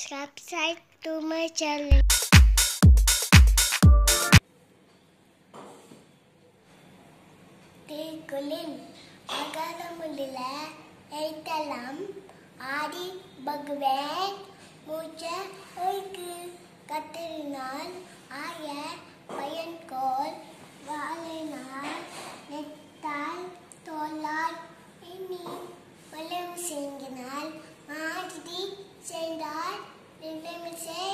subscribe to my channel. திருக்குலின் அகரமுடில எழுத்தலாம் ஆதி பகவே மூச்ச ஒய்க்கு கத்தரினால் Remember today.